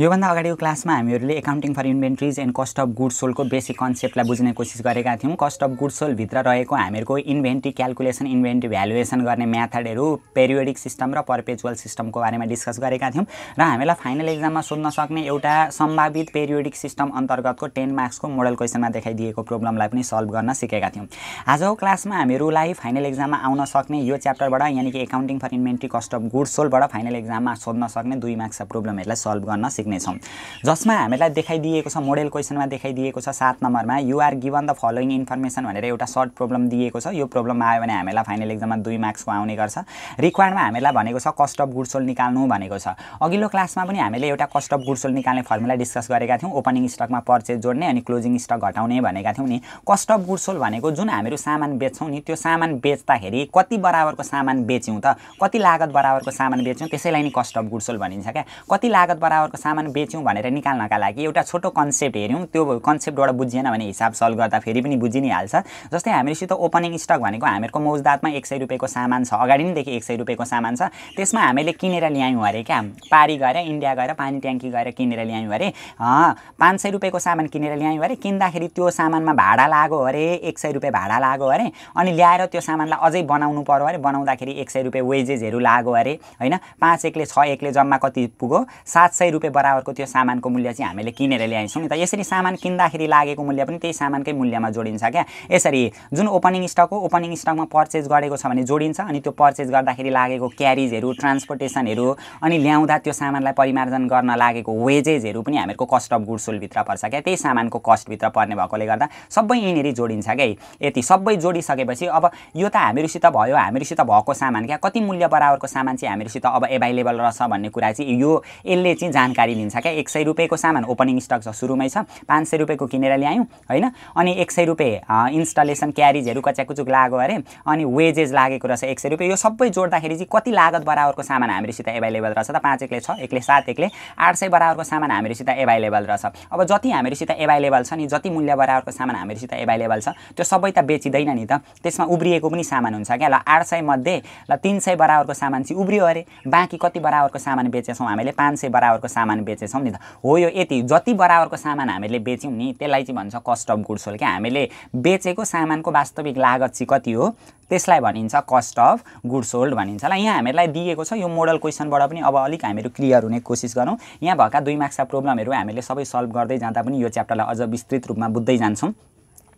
योभन्दा अगाडिको क्लासमा हामीहरूले accounting for inventories and cost of good सोलको basic कन्सेप्टलाई बुझ्ने कोसिस गरेका थियौँ। कस्ट अफ गुड सोलभित्र रहेको हामीहरूको इन्भेन्ट्री क्यालकुलेसन इन्भेन्ट्री भ्यालुएसन गर्ने मेथडहरू पेरियोडिक सिस्टम र पर्पेचुअल सिस्टमको बारेमा डिस्कस गरेका थियौँ। र हामीलाई फाइनल एक्जाममा सोध्न सक्ने एउटा सम्भावित पेरियोडिक सिस्टम अन्तर्गतको टेन मार्क्सको मोडल क्वेसनमा देखाइदिएको प्रोब्लमलाई पनि सल्भ गर्न सिकेका थियौँ। आजको क्लासमा हामीहरूलाई फाइनल एक्जाममा आउन सक्ने यो च्याप्टरबाट यानि कि accounting for inventory cost of good सोलबाट final एक्जाममा सोध्न सक्ने दुई मार्क्सका प्रोब्लमहरूलाई सल्भ गर्न सिक्ने सिक्नेछौँ। जसमा हामीलाई देखाइदिएको छ मोडेल क्वेसनमा देखाइदिएको छ सात नम्बरमा you're given the following information भनेर एउटा सर्ट प्रब्लम दिएको छ। यो प्रब्लम आयो भने हामीलाई फाइनल एक्जाममा दुई मार्क्सको आउने गर्छ। रिक्वायर्डमा हामीलाई भनेको छ कस्ट अफ गुडसोल निकाल्नु भनेको छ। अघिल्लो क्लासमा पनि हामीले एउटा कस्ट अफ गुडसोल निकाल्ने फर्मुला डिस्कस गरेका थियौँ। ओपनिङ स्टकमा पर्चेज जोड्ने अनि क्लोजिङ स्टक घटाउने भनेका थियौँ। नि कस्ट अफ गुडसोल भनेको जुन हामीहरू सामान बेच्छौँ नि त्यो सामान बेच्दाखेरि कति बराबरको सामान बेच्यौँ त? कति लागत बराबरको सामान बेच्यौँ? त्यसैलाई नि कस्ट अफ गुडसोल भनिन्छ क्या। कति लागत बराबरको सामान बेच्यौँ भनेर निकाल्नका लागि एउटा छोटो कन्सेप्ट हेऱ्यौँ। त्यो कन्सेप्टबाट बुझिएन भने हिसाब सल्भ गर्दा फेरि पनि बुझि नै हाल्छ। जस्तै हामीसित ओपनिङ स्टक भनेको हामीहरूको मौजदातमा एक सय रुपियाँको सामान छ। अगाडि नैदेखि एक सय रुपियाँको सामान छ। त्यसमा हामीले किनेर ल्यायौँ अरे क्या। पारी गएर इन्डिया गएर पानी ट्याङ्की गएर किनेर ल्यायौँ अरे। पाँच सय रुपियाँको सामान किनेर ल्यायौँ अरे। किन्दाखेरि त्यो सामानमा भाडा लाग्यो अरे एक सय रुपियाँ भाडा लाग्यो अरे। अनि ल्याएर त्यो सामानलाई अझै बनाउनु पऱ्यो अरे। बनाउँदाखेरि एक सय रुपियाँ वेजेसहरू लाग्यो अरे। होइन पाँच एकले छ एकले जम्मा कति पुग्यो? सात सय रुपियाँ बराबरको त्यो सामानको मूल्य चाहिँ हामीले किनेर ल्याइछौँ नि त। यसरी सामान किन्दाखेरि लागेको मूल्य पनि त्यही सामानकै मूल्यमा जोडिन्छ क्या। यसरी जुन ओपनिङ स्टक हो ओपनिङ स्टकमा पर्चेज गरेको छ भने जोडिन्छ अनि त्यो पर्चेज गर्दाखेरि लागेको क्यारिजहरू ट्रान्सपोर्टेसनहरू अनि ल्याउँदा त्यो सामानलाई परिमार्जन गर्न लागेको वेजेसहरू पनि हामीहरूको कस्ट अफ गुड्सोलभित्र पर्छ क्या। त्यही सामानको कस्टभित्र पर्ने भएकोले गर्दा सबै यहीँनिर जोडिन्छ क्या यति सबै जोडिसकेपछि अब यो त हामीहरूसित भयो हामीहरूसित भएको सामान क्या। कति मूल्य बराबरको सामान चाहिँ हामीहरूसित अब एभाइलेबल रहेछ भन्ने कुरा चाहिँ यो यसले चाहिँ जानकारी दिन्छ क्या? एक सय रुपियाँको सामान ओपनिङ स्टक छ सुरुमै छ पाँच सय रुपियाँको किनेर ल्यायौँ होइन? अनि एक सय रुपियाँ इन्स्टलेसन क्यारिजहरू कच्याकुचुक लाग्यो अरे अनि वेजेस लागेको रहेछ एक सय रुपियाँ। यो सबै जोड्दाखेरि चाहिँ कति लागत बराबरको सामान हामीहरूसित एभाइलेबल रहेछ त? पाँच एकले छ एकले सात एकले आठ सय बराबरको सामान हामीहरूसित एभाइलेबल रहेछ। अब जति हामीहरूसित एभाइलेबल छ नि जति मूल्य बराबरको सामान हामीहरूसित एभाइलेबल छ त्यो सबै त बेचिँदैन नि त। त्यसमा उब्रिएको पनि सामान हुन्छ क्या? ल आठ सय मध्ये ल तिन सय बराबरको सामान चाहिँ उब्रियो अरे। बाँकी कति बराबरको सामान बेचेछौँ हामीले? पाँच सय बराबरको सामान बेचेछौँ नि त। हो यो यति जति बराबरको सामान हामीले बेच्यौँ नि त्यसलाई चाहिँ भन्छ कस्ट अफ गुड्स हो क्या। हामीले बेचेको सामानको वास्तविक लागत चाहिँ कति हो? त्यसलाई भनिन्छ कस्ट अफ गुड्स होल्ड भनिन्छ ल यहाँ हामीलाई दिएको छ यो मोडल क्वेसनबाट पनि अब अलिक हामीहरू क्लियर हुने कोसिस गरौँ। यहाँ भएका दुई मार्क्सका प्रोब्लमहरू हामीले सबै सल्भ गर्दै जाँदा पनि यो च्याप्टरलाई अझ विस्तृत रूपमा बुझ्दै जान्छौँ।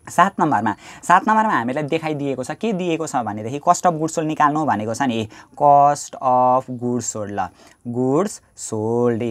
सात नम्बरमा सात नम्बरमा हामीलाई देखाइदिएको छ के दिएको छ भनेदेखि कस्ट अफ गुड्स सोल्ड निकाल्नु भनेको छ नि कस्ट अफ गुड्स सोल्ड ल। गुड्स सोल्ड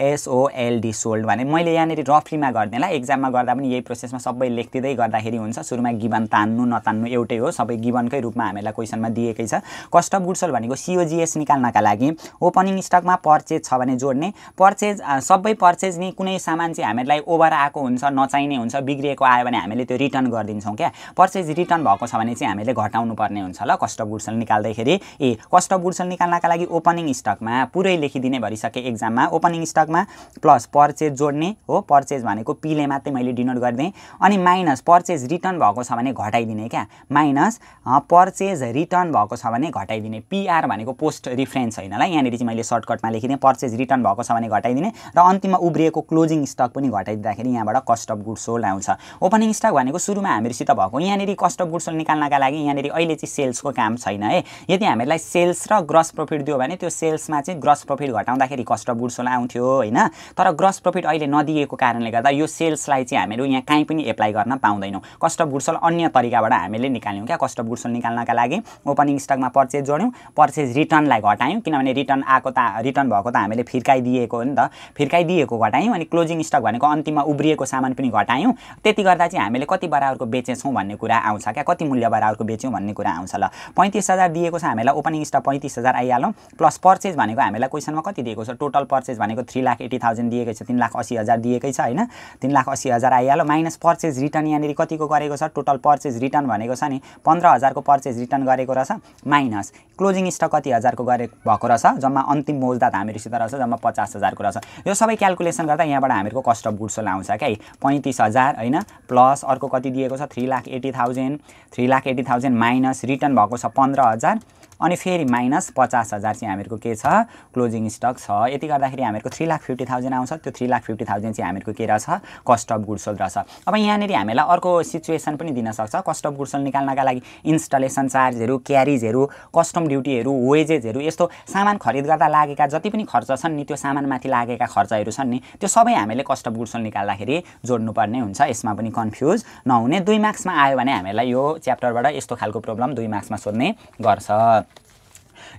एसओएलडी सोल्ड भने। मैले यहाँनिर रफलीमा गरिदिएँ। एक्जाममा गर्दा पनि यही प्रोसेसमा सबै लेखिँदै गर्दाखेरि हुन्छ। सुरुमा गिभन तान्नु नतान्नु एउटै हो। सबै गिभनकै रूपमा हामीलाई क्वेसनमा दिएकै छ। कस्ट अफ गुड्स भनेको सिओजिएस निकाल्नका लागि ओपनिङ स्टकमा पर्चेज छ भने जोड्ने। पर्चेज सबै पर्चेज नि कुनै सामान चाहिँ हामीलाई ओभर आएको हुन्छ नचाहिने हुन्छ बिग्रिएको आयो भने हामीले त्यो रिटर्न गरिदिन्छौँ क्या। पर्चेज रिटर्न भएको छ भने चाहिँ हामीले घटाउनु पर्ने हुन्छ। ल कस्ट अफ गुड्सल निकाल्दाखेरि। ए कस्ट अफ गुड्सल निकाल्नका लागि ओपनिङ स्टकमा पुरै लेखिदिने भइसके एक्जाममा ओपनिङ स्टक स्टकमा प्लस पर्चेज जोड्ने हो। पर्चेज भनेको पीले मात्रै मैले डिनोट गरिदिएँ। अनि माइनस पर्चेज रिटर्न भएको छ भने घटाइदिने क्या। माइनस पर्चेज रिटर्न भएको छ भने घटाइदिने। पिआर भनेको पोस्ट रिफरेन्स होइन ल यहाँनिर चाहिँ मैले सर्टकटमा लेखिदिएँ। पर्चेज रिटर्न भएको छ भने घटाइदिने। र अन्तिममा उब्रिएको क्लोजिङ स्टक पनि घटाइदिँदाखेरि यहाँबाट कस्ट अफ गुड्स सोल्ड आउँछ। ओपनिङ स्टक भनेको सुरुमा हामीहरूसित भएको यहाँनिर कस्ट अफ गुड्स सोल्ड निकाल्नका लागि यहाँनिर अहिले चाहिँ सेल्सको काम छैन है। यदि हामीलाई सेल्स र ग्रस प्रफिट दियो भने त्यो सेल्समा चाहिँ ग्रस प्रफिट घटाउँदाखेरि कस्ट अफ गुड्स सोल्ड आउँथ्यो। होइन? तर ग्रस प्रफिट अहिले नदिएको कारणले गर्दा यो सेल्सलाई चाहिँ हामीहरू यहाँ काहीँ पनि एप्लाई गर्न पाउँदैनौँ। कस्ट अफ गुड्सल अन्य तरिकाबाट हामीले निकाल्यौँ क्या? कस्ट अफ गुड्सल निकाल्नका लागि ओपनिङ स्टकमा पर्चेज जोड्यौँ पर्चेज रिटर्नलाई घटायौँ। किनभने रिटर्न आएको त रिटर्न भएको त हामीले फिर्काइदिएको हो नि त। फिर्काइदिएको घटायौँ अनि क्लोजिङ स्टक भनेको अन्तिममा उब्रिएको सामान पनि घटायौँ। त्यति गर्दा चाहिँ हामीले कति बराबरको बेचेछौँ भन्ने कुरा आउँछ क्या? कति मूल्य बराबरको बेच्यौँ भन्ने कुरा आउँछ ल। पैँतिस हजार दिएको छ हामीलाई ओपनिङ स्टक पैँतिस हजार आइहालौँ प्लस पर्चेज भनेको हामीलाई क्वेसनमा कति दिएको छ? टोटल पर्चेज भनेको थ्री लाख एटी थाउजन्ड दिएकै छ तिन लाख असी हजार दिएकै छ होइन? तिन लाख असी हजार आइहाल्यो माइनस पर्चेज रिटर्न यहाँनिर कतिको गरेको छ? टोटल पर्चेज रिटर्न भनेको छ नि पन्ध्र हजारको पर्चेज रिटर्न गरेको रहेछ माइनस। क्लोजिङ स्टक कति हजारको गरे भएको रहेछ? जम्मा अन्तिम मौजदात हामीहरूसित रहेछ जम्मा पचास हजारको रहेछ। यो सबै क्यालकुलेसन गर्दा यहाँबाट हामीहरूको कस्ट अफ गुड्स आउँछ क्या? पैँतिस हजार होइन? प्लस अर्को कति दिएको छ? Three lakh eighty thousand three lakh eighty thousand minus return भएको छ पन्ध्र हजार। अनि फेरि माइनस पचास हजार चाहिँ हामीहरूको के छ? क्लोजिङ स्टक छ। यति गर्दाखेरि हामीहरूको थ्री लाख फिफ्टी थाउजन्ड आउँछ। त्यो थ्री लाख फिफ्टी थाउजन्ड चाहिँ हामीहरूको के रहेछ कस्ट अफ गुड्स सोल्ड रहेछ। अब यहाँनिर हामीलाई अर्को सिचुएसन पनि दिन सक्छ। कस्ट अफ गुड्स सोल्ड निकाल्नका लागि इन्स्टलेसन चार्जहरू क्यारिजहरू कस्टम ड्युटीहरू वेजेसहरू यस्तो सामान खरिद गर्दा लागेका जति पनि खर्च छन् नि त्यो सामानमाथि लागेका खर्चहरू छन् नि त्यो सबै हामीले कस्ट अफ गुड्स सोल्ड निकाल्दाखेरि जोड्नुपर्ने हुन्छ। यसमा पनि कन्फ्युज नहुने। दुई मार्क्समा आयो भने हामीलाई यो च्याप्टरबाट यस्तो खालको प्रब्लम दुई मार्क्समा सोध्ने गर्छ।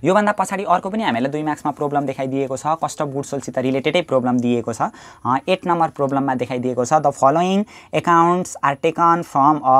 योभन्दा पछाडि अर्को पनि हामीलाई दुई मार्क्समा प्रब्लम देखाइदिएको छ। कस्ट अफ गुड्सोलसित रिलेटेडै प्रब्लम दिएको छ। एट नम्बर प्रब्लममा देखाइदिएको छ। The following accounts are taken from a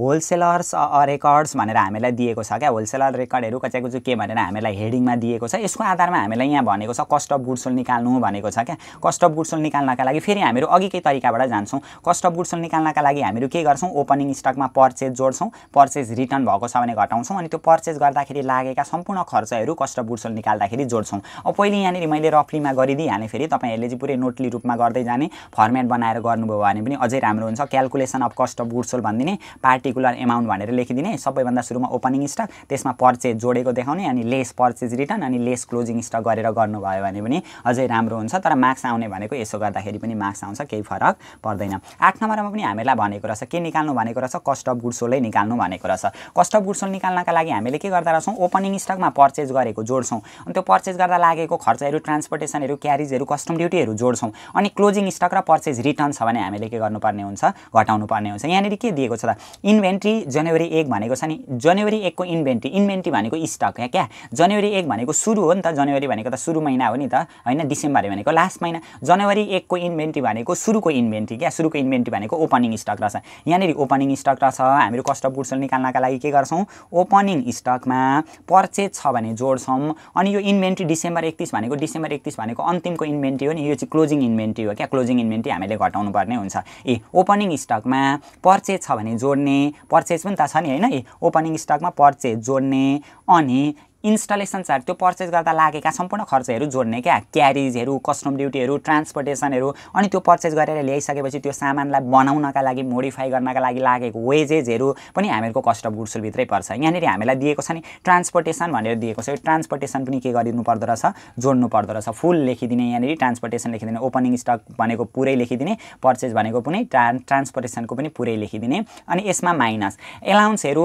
wholesaler's records भनेर हामीलाई दिएको छ क्या। होलसेलर रेकर्डहरू कचाको चाहिँ के भनेर हामीलाई हेडिङमा दिएको छ। यसको आधारमा हामीलाई यहाँ भनेको छ कस्ट अफ गुड्सोल निकाल्नु भनेको छ क्या। कस्ट अफ गुड्सोल निकाल्नका लागि फेरि हामीहरू अघिकै तरिकाबाट जान्छौँ। कस्ट अफ गुड्सोल निकाल्नका लागि हामीहरू के गर्छौँ? ओपनिङ स्टकमा पर्चेज जोड्छौँ। पर्चेज रिटर्न भएको छ भने घटाउँछौँ अनि त्यो पर्चेज गर्दाखेरि लागेका सम्पूर्ण खर्चहरू कस्ट अफ गुड्सोल निकाल्दाखेरि जोड्छौँ। अब पहिले यहाँनिर मैले रफलीमा गरिदिइहालेँ फेरि तपाईँहरूले चाहिँ पुरै नोटली रूपमा गर्दै जाने फर्मेट बनाएर गर्नुभयो भने पनि अझै राम्रो हुन्छ। Calculation of cost of goods sold भनिदिने पार्टिकुलर एमाउन्ट भनेर लेखिदिने। सबैभन्दा सुरुमा ओपनिङ स्टक त्यसमा पर्चेज जोडेको देखाउने अनि लेस पर्चेज रिटर्न अनि लेस क्लोजिङ स्टक गरेर गर्नुभयो भने पनि अझै राम्रो हुन्छ। तर मार्क्स आउने भनेको यसो गर्दाखेरि पनि मार्क्स आउँछ केही फरक पर्दैन। आठ नम्बरमा पनि हामीलाई भनेको रहेछ के निकाल्नु भनेको रहेछ? कस्ट अफ गुड्सोलै निकाल्नु भनेको रहेछ। कस्ट अफ गुड्सोल निकाल्नका लागि हामीले के गर्दा रहेछौँ? ओपनिङ स्टकमा पर्चेज गरेको जोड्छौँ। अनि त्यो पर्चेज गर्दा लागेको खर्चहरू ट्रान्सपोर्टेसनहरू क्यारिजहरू कस्टम ड्युटीहरू जोड्छौँ। अनि क्लोजिङ स्टक र पर्चेज रिटर्न छ भने हामीले के गर्नुपर्ने हुन्छ? घटाउनु पर्ने हुन्छ। यहाँनिर के दिएको छ त? इन्भेन्ट्री जनवरी एक भनेको छ नि। जनवरी एकको इन्भेन्ट्री इन्भेन्ट्री भनेको स्टक क्या क्या? जनवरी एक भनेको सुरु हो नि त। जनवरी भनेको त सुरु महिना हो नि त। होइन डिसेम्बर भनेको लास्ट महिना। जनवरी एकको इन्भेन्ट्री भनेको सुरुको इन्भेन्ट्री क्या? सुरुको इन्भेन्ट्री भनेको ओपनिङ स्टक रहेछ। यहाँनिर ओपनिङ स्टक रहेछ। हामीहरू कस्ट अफ गुड्स निकाल्नका लागि के गर्छौँ? ओपनिङ स्टकमा पर्चेज छ भने जोड्छौँ। अनि यो इन्भेन्ट्री डिसेम्बर एकतिस भनेको डिसेम्बर एकतिस भनेको अन्तिमको इन्भेन्ट्री हो नि। यो चाहिँ क्लोजिङ इन्भेन्ट्री हो क्या? क्लोजिङ इन्भेन्ट्री हामीले घटाउनु पर्ने हुन्छ। ए ओपनिङ स्टकमा पर्चेज छ भने जोड्ने पर्चेज पनि त छ नि होइन? ओपनिङ स्टकमा पर्चेज जोड्ने अनि इन्स्टलेसन चार्ज त्यो पर्चेस गर्दा लागेका सम्पूर्ण खर्चहरू जोड्ने क्या? क्यारिजहरू कस्टम ड्युटीहरू ट्रान्सपोर्टेसनहरू अनि त्यो पर्चेस गरेर ल्याइसकेपछि त्यो सामानलाई बनाउनका लागि मोडिफाई गर्नका लागि लागेको वेजेजहरू पनि हामीहरूको कस्ट अफ गुड्सभित्रै पर्छ। यहाँनिर हामीलाई दिएको छ नि ट्रान्सपोर्टेसन भनेर दिएको छ। यो ट्रान्सपोर्टेसन पनि के गरिदिनु पर्दो रहेछ? जोड्नु पर्दो रहेछ। फुल लेखिदिने यहाँनिर ट्रान्सपोर्टेसन लेखिदिने ओपनिङ स्टक भनेको पुरै लेखिदिने पर्चेस भनेको पनि ट्रा ट्रान्सपोर्टेसनको पनि पुरै लेखिदिने अनि यसमा माइनस एलाउन्सहरू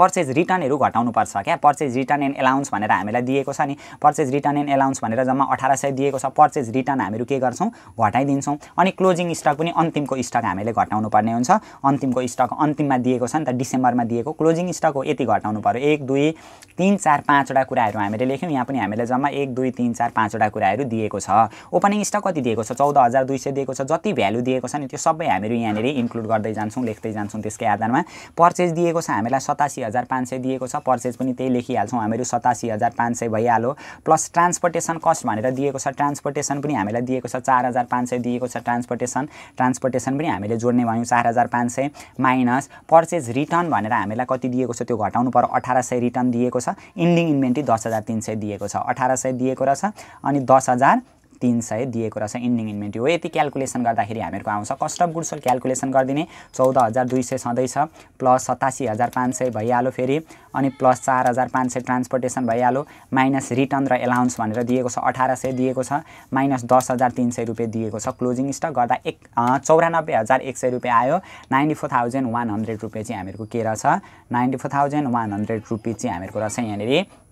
पर्चेज रिटर्नहरू घटाउनुपर्छ क्या? Purchase return and allowance allowance भनेर हामीलाई दिएको छ नि? पर्चेज रिटर्न एन्ड एलाउन्स भनेर जम्मा अठार सय दिएको छ। पर्चेज रिटर्न हामीहरू के गर्छौँ? घटाइदिन्छौँ। अनि क्लोजिङ स्टक पनि अन्तिमको स्टक हामीले घटाउनु पर्ने हुन्छ। अन्तिमको स्टक अन्तिममा दिएको छ नि त डिसेम्बरमा दिएको। क्लोजिङ स्टक हो यति घटाउनु पऱ्यो एक दुई तिन चार पाँचवटा कुराहरू हामीले लेख्यौँ। यहाँ पनि हामीले जम्मा एक दुई तिन चार पाँचवटा कुराहरू दिएको छ। ओपनिङ स्टक कति दिएको छ? चौध हजार दुई सय दिएको छ। जति भ्यालु दिएको छ नि त्यो सबै हामीहरू यहाँनिर इन्क्लुड गर्दै जान्छौँ लेख्दै जान्छौँ त्यसकै आधारमा। पर्चेज दिएको छ हामीलाई सतासी हजार पाँच सय दिएको छ। पर्चेज पनि त्यही लेखिहाल्छौँ। हामीहरू सतासी हजार पाँच सय भइहाल्यो। प्लस ट्रान्सपोर्टेसन कस्ट भनेर दिएको छ ट्रान्सपोर्टेसन पनि हामीलाई दिएको छ चार हजार पाँच सय दिएको छ ट्रान्सपोर्टेसन। ट्रान्सपोर्टेसन पनि हामीले जोड्ने भयौँ चार हजार पाँच सय माइनस पर्चेज रिटर्न भनेर हामीलाई कति दिएको छ त्यो घटाउनु पर्यो। अठार सय रिटर्न दिएको छ इन्डिङ इन्भेन्ट्री दस हजार तिन सय दिएको छ। अठार सय दिएको रहेछ अनि दस हजार तिन सय दिएको रहेछ इन्डिङ इन्भेन्ट्री हो। यति क्यालकुलेसन गर्दाखेरि हामीहरूको आउँछ। कस्ट अफ गुड्स क्यालकुलेसन गरिदिने। चौध हजार दुई सय छँदैछ प्लस सतासी हजार पाँच सय भइहाल्यो फेरि अनि प्लस चार हजार पाँच सय ट्रान्सपोर्टेसन भइहाल्यो। माइनस रिटर्न र एलाउन्स भनेर दिएको छ अठार सय दिएको छ। माइनस दस हजार तिन सय रुपियाँ दिएको छ। क्लोजिङ स्टक गर्दा एक चौरानब्बे हजार एक सय रुपियाँ आयो। Ninety four thousand one hundred रुपियाँ चाहिँ हामीहरूको के रहेछ ninety four thousand one hundred रुपियाँ चाहिँ हामीहरूको रहेछ यहाँनिर।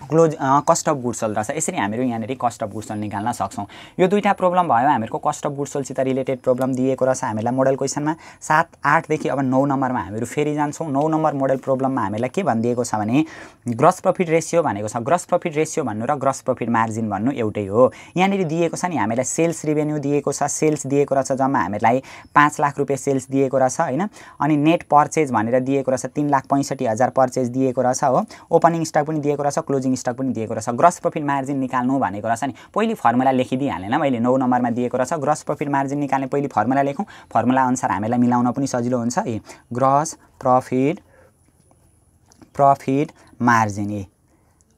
क्लोज कस्ट अफ गुड्सोल रहेछ। यसरी हामीहरू यहाँनिर कस्ट अफ गुड्सोल निकाल्न सक्छौँ। यो दुईवटा प्रब्लम भयो। हामीहरूको कस्ट अफ गुड्सोलसित रिलेटेड प्रब्लम दिएको रहेछ हामीलाई मोडल क्वेसनमा सात आठदेखि अब नौ नम्बरमा हामीहरू फेरि जान्छौँ। नौ नम्बर मोडल प्रब्लममा हामीलाई के भनिदिएको छ भने ग्रस प्रफिट रेसियो भनेको छ। ग्रस प्रफिट रेसियो भन्नु र ग्रस प्रफिट मार्जिन भन्नु एउटै हो। यहाँनिर दिएको छ नि हामीलाई सेल्स रिभेन्यू दिएको छ। सेल्स दिएको रहेछ जम्मा हामीलाई पाँच लाख रुपियाँ सेल्स दिएको रहेछ होइन? अनि नेट पर्चेज भनेर दिएको रहेछ। तिन लाख पैँसठी हजार पर्चेज दिएको रहेछ हो। ओपनिङ स्टक पनि दिएको रहेछ। क्लोजिङ क्लोजिङ स्टक पनि दिएको रहेछ। ग्रस प्रफिट मार्जिन निकाल्नु भनेको रहेछ नि। पहिले फर्मुला लेखिदिइहालेन। मैले नौ नम्बरमा दिएको रहेछ। ग्रस प्रफिट मार्जिन निकाल्ने पहिले फर्मुला लेखौँ। फर्मुला अनुसार हामीलाई मिलाउन पनि सजिलो हुन्छ। ए ग्रस प्रफिट प्रफिट मार्जिन ए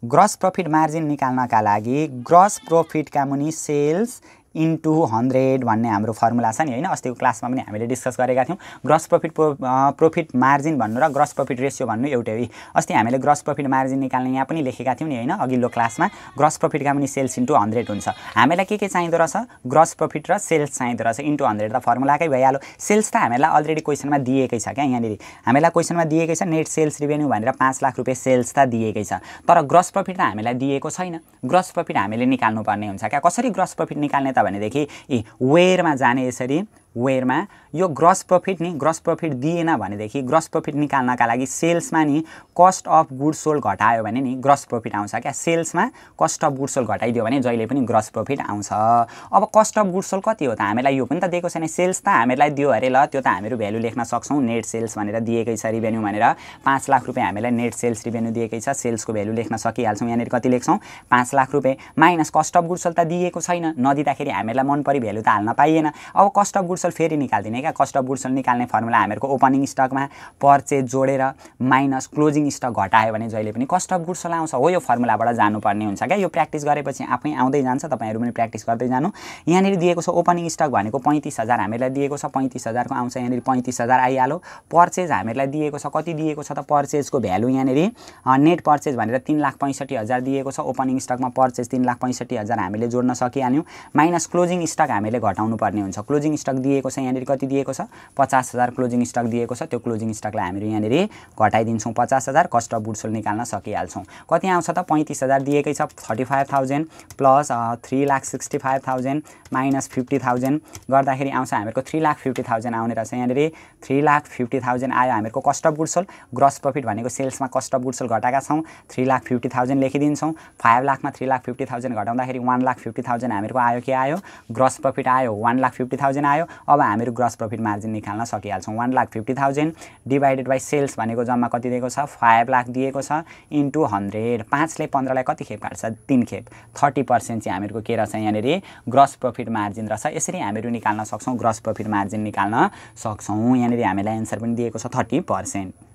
ग्रस प्रफिट मार्जिन निकाल्नका लागि ग्रस प्रफिटका मुनि सेल्स इन्टु हन्ड्रेड भन्ने हाम्रो फर्मुला छ नि होइन? अस्तिको क्लासमा पनि हामीले डिस्कस गरेका थियौँ। ग्रस प्रफिट प्रोफिट मार्जिन भन्नु र ग्रस प्रफिट रेसियो भन्नु एउटै हो। अस्ति हामीले ग्रस प्रफिट मार्जिन निकाल्ने यहाँ पनि लेखेका थियौँ नि होइन? अघिल्लो क्लासमा ग्रस प्रफिटका पनि सेल्स इन्टु हन्ड्रेड हुन्छ। हामीलाई के के चाहिँदो रहेछ? ग्रस प्रफिट र सेल्स चाहिँदो रहेछ। इन्टु हन्ड्रेड त फर्मुलाकै भइहाल्यो। सेल्स त हामीलाई अलरेडी क्वेसनमा दिएकै छ क्या यहाँनिर। हामीलाई क्वेसनमा दिएकै छ नेट सेल्स रिभेन्यू भनेर पाँच लाख रुपियाँ सेल्स त दिएकै छ। तर ग्रस प्रफिट त हामीलाई दिएको छैन। ग्रस प्रफिट हामीले निकाल्नुपर्ने हुन्छ क्या। कसरी ग्रस प्रफिट निकाल्ने त भनेदेखि ए वेयरमा जाने यसरी वेयरमा। यो ग्रस प्रफिट नि ग्रस प्रफिट दिएन भनेदेखि ग्रस प्रफिट निकाल्नका लागि सेल्समा नि कस्ट अफ गुड सोल्ड घटायो भने नि ग्रस प्रफिट आउँछ क्या। सेल्समा कस्ट अफ गुड सोल्ड घटाइदियो भने जहिले पनि ग्रस प्रफिट आउँछ। अब कस्ट अफ गुड सोल्ड कति हो त हामीलाई यो पनि त दिएको छैन। सेल्स त हामीलाई दियो अरे ल त्यो त हामीहरू भ्यालु लेख्न सक्छौँ। नेट सेल्स भनेर दिएकै छ रिभेन्यू भनेर। पाँच लाख रुपियाँ हामीलाई नेट सेल्स रिभेन्यू दिएकै छ। सेल्सको भ्यालु लेख्न सकिहाल्छौँ। यहाँनिर कति लेख्छौँ? पाँच लाख रुपियाँ minus cost of good sold त दिएको छैन। नदिँदाखेरि हामीलाई मन परि भ्यालु त हाल्न पाइएन। अब कस्ट अफ गुड सोल्ड फेरि निकालिदिने क्या? कस्ट अफ गुड्स निकाल्ने फर्मुला हामीहरूको ओपनिङ स्टकमा पर्चेज जोडेर माइनस क्लोजिङ स्टक घटायो भने जहिले पनि कस्ट अफ गुड्स आउँछ। हो यो फर्मुलाबाट जानुपर्ने हुन्छ क्या? यो प्र्याक्टिस गरेपछि आफै आउँदै जान्छ तपाईँहरू पनि प्र्याक्टिस गर्दै जानु। यहाँनिर दिएको छ ओपनिङ स्टक भनेको पैँतिस हजार हामीलाई दिएको छ। पैँतिस हजारको आउँछ यहाँनिर पैँतिस हजार आइहाल्यो। पर्चेज हामीलाई दिएको छ। कति दिएको छ त पर्चेजको भ्यालु यहाँनिर? नेट पर्चेज भनेर तिन लाख पैँसठी हजार दिएको छ। ओपनिङ स्टकमा पर्चेज तिन लाख पैँसठी हजार हामीले जोड्न सकिहाल्यौँ। माइनस क्लोजिङ स्टक हामीले घटाउनु पर्ने हुन्छ। क्लोजिङ स्टक दिएको छ यहाँनिर कति दिएको छ? पचास हजार क्लोजिङ स्टक दिएको छ। त्यो क्लोजिङ स्टकलाई हामीहरू यहाँनिर घटाइदिन्छौँ। पचास हजार कस्ट अफ बुड्सोल निकाल्न सकिहाल्छौँ। कति आउँछ त? पैँतिस हजार दिएकै छ। Thirty five thousand plus three lakh sixty five thousand minus fifty thousand गर्दाखेरि आउँछ हामीहरूको थ्री लाख फिफ्टी थाउजन्ड आउने रहेछ। यहाँनिर थ्री लाख फिफ्टी थाउजन्ड आयो हामीहरूको cost of goods sold gross profit भनेको सेल्समा कस्ट अफ बुड्सोल घटाएका छौँ। थ्री लाख फिफ्टी थाउजन्ड लेखिदिन्छौँ। फाइभ लाखमा थ्री लाख फिफ्टी थाउजन्ड घटाउँदाखेरि वान लाख फिफ्टी थाउजन्ड हामीहरूको आयो के आयो? ग्रस प्रफिट आयो। वान लाख फिफ्टी थाउजन्ड आयो। अब हामीहरू ग्रस प्रफिट मार्जिन निकाल्न सकिहाल्छौँ। One lakh fifty thousand divided by sales भनेको जम्मा कति दिएको छ? फाइभ लाख दिएको छ इन्टु हन्ड्रेड पाँचले पन्ध्रलाई कति खेप काट्छ? तिन खेप। थर्टी पर्सेन्ट चाहिँ हामीहरूको के रहेछ? यहाँनिर ग्रस प्रफिट मार्जिन रहेछ। यसरी हामीहरू निकाल्न सक्छौँ। ग्रस प्रफिट मार्जिन निकाल्न सक्छौँ। यहाँनिर हामीलाई एन्सर पनि दिएको छ थर्टी पर्सेन्ट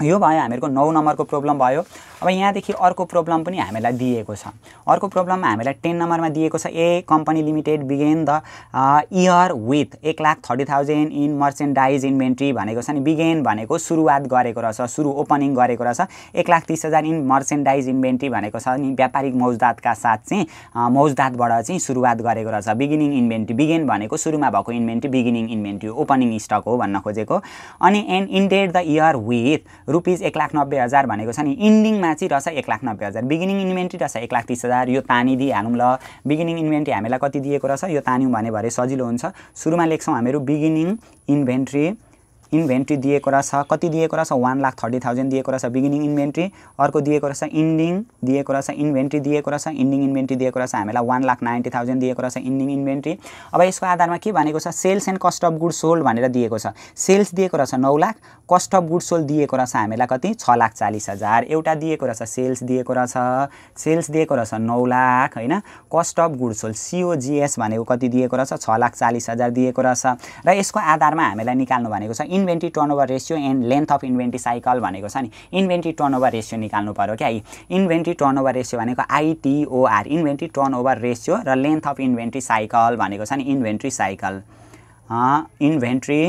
यो भयो हामीहरूको नौ नम्बरको प्रब्लम भयो। अब यहाँदेखि अर्को प्रब्लम पनि हामीलाई दिएको छ। अर्को प्रब्लममा हामीलाई टेन नम्बरमा दिएको छ A company limited began the year with एक lakh thirty thousand in merchandise inventory भनेको छ नि बिगेन भनेको सुरुवात गरेको रहेछ सुरु ओपनिङ गरेको रहेछ। एक लाख तिस हजार इन मर्चेन्डाइज इन्भेन्ट्री भनेको छ नि व्यापारिक मौजदातका साथ चाहिँ मौजदातबाट चाहिँ सुरुवात गरेको रहेछ। बिगिनिङ इन्भेन्ट्री बिगेन भनेको सुरुमा भएको inventory beginning inventory opening stock हो भन्न खोजेको। अनि and ended the year with rupees एक लाख नब्बे हजार भनेको छ नि। इन्डिङमा चाहिँ रहेछ एक लाख नब्बे हजार। बिगिनिङ इन्भेन्ट्री रहेछ एक लाख तिस हजार। यो तानिदिइहालौँ ल। बिगिनिङ इन्भेन्ट्री हामीलाई कति दिएको रहेछ? यो तान्यौँ भने भरे सजिलो हुन्छ। सुरुमा लेख्छौँ हामीहरू बिगिनिङ इन्भेन्ट्री। इन्भेन्ट्री दिएको रहेछ कति दिएको रहेछ वान लाख थर्टी थाउजन्ड दिएको रहेछ बिगिनिङ इन्भेन्ट्री अर्को दिएको रहेछ इन्डिङ दिएको रहेछ इन्भेन्ट्री दिएको रहेछ इन्डिङ इन्भेन्ट्री दिएको रहेछ हामीलाई वान लाख नाइन्टी थाउजन्ड दिएको रहेछ इन्डिङ इन्भेन्ट्री अब यसको आधारमा के भनेको छ sales and cost of good sold भनेर दिएको छ सेल्स दिएको रहेछ नौ lakh cost of good sold दिएको रहेछ हामीलाई कति छ लाख चालिस हजार एउटा दिएको रहेछ सेल्स दिएको रहेछ सेल्स दिएको रहेछ नौ लाख होइन cost of good sold COGS भनेको कति दिएको रहेछ छ लाख चालिस हजार दिएको रहेछ र यसको आधारमा हामीलाई निकाल्नु भनेको छ inventory turnover ratio and length of inventory cycle भनेको छ नि। इन्भेन्ट्री टर्नओभर रेसियो निकाल्नु पऱ्यो क्या इन्भेन्ट्री टर्नओभर रेसियो भनेको आइटिओआर इन्भेन्ट्री टर्नओभर रेसियो र लेन्थ अफ इन्भेन्ट्री साइकल भनेको छ नि। Inventory cycle inventory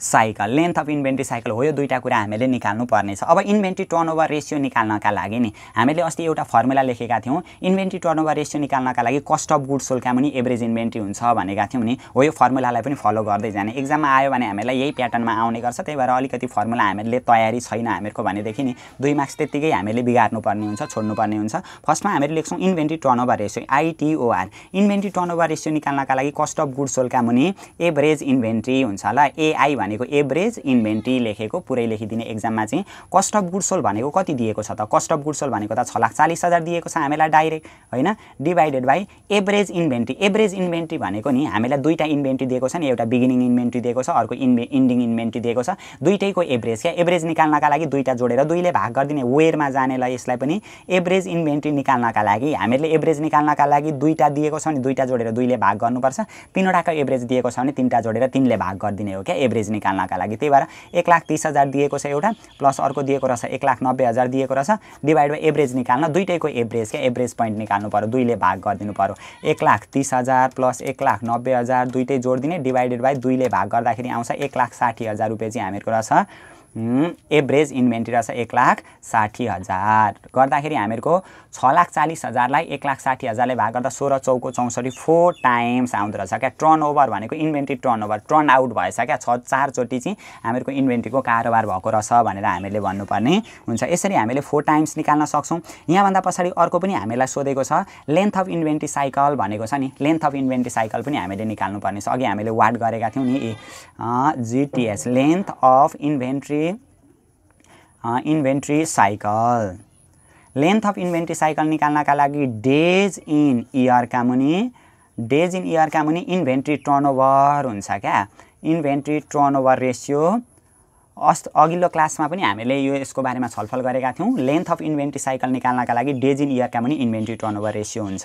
cycle length of inventory cycle हो यो दुईवटा कुरा हामीले निकाल्नु पर्नेछ। अब इन्भेन्ट्री टर्नओभर रेसियो निकाल्नका लागि नि हामीले अस्ति एउटा फर्मुला लेखेका थियौँ। इन्भेन्ट्री टर्नओभर रेसियो निकाल्नका लागि कस्ट अफ गुड सोल्डका पनि एभरेज इन्भेन्ट्री हुन्छ भनेका थियौँ नि। हो यो फर्मुलालाई पनि फलो गर्दै जाने। एक्जाममा आयो भने हामीलाई यही प्याटर्नमा आउने गर्छ। त्यही भएर अलिकति फर्मुला हामीले तयारी छैन हामीहरूको भनेदेखि नि दुई मार्क्स त्यत्तिकै हामीले बिगार्नु पर्ने हुन्छ छोड्नुपर्ने हुन्छ। फर्स्टमा हामीले लेख्छौँ inventory turnover ratio ITOR inventory turnover ratio निकाल्नका लागि कस्ट अफ गुड सोल्डका मुनि एभरेज इन्भेन्ट्री हुन्छ होला एआई भनेको एभरेज इन्भेन्ट्री लेखेको पुरै लेखिदिने एक्जाममा चाहिँ कस्ट अफ गुडसोल भनेको कति दिएको छ त? कस्ट अफ गुडसोल भनेको त छ लाख चालिस हजार दिएको छ हामीलाई डाइरेक्ट होइन? Divided by average inventory average inventory भनेको नि हामीलाई दुईवटा इन्भेन्ट्री दिएको छ नि। एउटा बिगिनिङ इन्भेन्ट्री दिएको छ अर्को इन्भे इन्डिङ इन्भेन्ट्री दिएको छ। दुइटैको एभरेज क्या? एभरेज निकाल्नका लागि दुईवटा जोडेर दुईले भाग गरिदिने। वेयरमा जानेलाई यसलाई पनि एभरेज इन्भेन्ट्री निकाल्नका लागि हामीले एभरेज निकाल्नका लागि दुईवटा दिएको छ नि। दुईवटा जोडेर दुईले भाग गर्नुपर्छ। तिनवटाको एभरेज दिएको छ भने तिनवटा जोडेर तिनले भाग गरिदिने हो क्या? एभरेज निकाल्नका लागि। त्यही भएर एक लाख तिस हजार दिएको छ एउटा प्लस अर्को दिएको रहेछ एक लाख नब्बे हजार दिएको रहेछ। डिभाइड बाई एभरेज निकाल्न दुइटैको एभरेज क्या एभरेज पोइन्ट निकाल्नु पऱ्यो दुईले भाग गरिदिनु पऱ्यो एक लाख तिस हजार प्लस एक लाख नब्बे हजार दुइटै जोडिदिने डिभाइडेड बाई दुईले भाग गर्दाखेरि आउँछ एक लाख साठी हजार रुपियाँ चाहिँ हामीहरूको रहेछ। एभरेज इन्भेन्ट्री रहेछ एक लाख साठी हजार। गर्दाखेरि हामीहरूको छ लाख चालिस हजारलाई एक लाख साठी हजारले भाग गर्दा सोह्र चौको चौसठी फोर टाइम्स आउँदो रहेछ क्या। टर्न ओभर भनेको inventory turn over turn out भएछ क्या। छ चारचोटि चाहिँ हामीहरूको इन्भेन्ट्रीको कारोबार भएको रहेछ भनेर हामीले भन्नुपर्ने हुन्छ। यसरी हामीले फोर टाइम्स निकाल्न सक्छौँ। यहाँभन्दा पछाडि अर्को पनि हामीलाई सोधेको छ लेन्थ अफ इन्भेन्ट्री साइकल भनेको छ नि। लेन्थ अफ इन्भेन्ट्री साइकल पनि हामीले निकाल्नुपर्ने छ। अघि हामीले वार्ड गरेका थियौँ नि जिटिएस length of inventory inventory cycle length of inventory cycle निकाल्नका लागि डेज इन इयरका मुनि डेज इन इयरका मुनि इन्भेन्ट्री टर्नओभर हुन्छ क्या? इन्भेन्ट्री टर्नओभर रेसियो अस् अघिल्लो क्लासमा पनि हामीले यो यसको बारेमा छलफल गरेका थियौँ। लेन्थ अफ इन्भेन्ट्री साइकल निकाल्नका लागि डेज इन इयरका पनि इन्भेन्ट्री टर्नओभर रेसियो हुन्छ।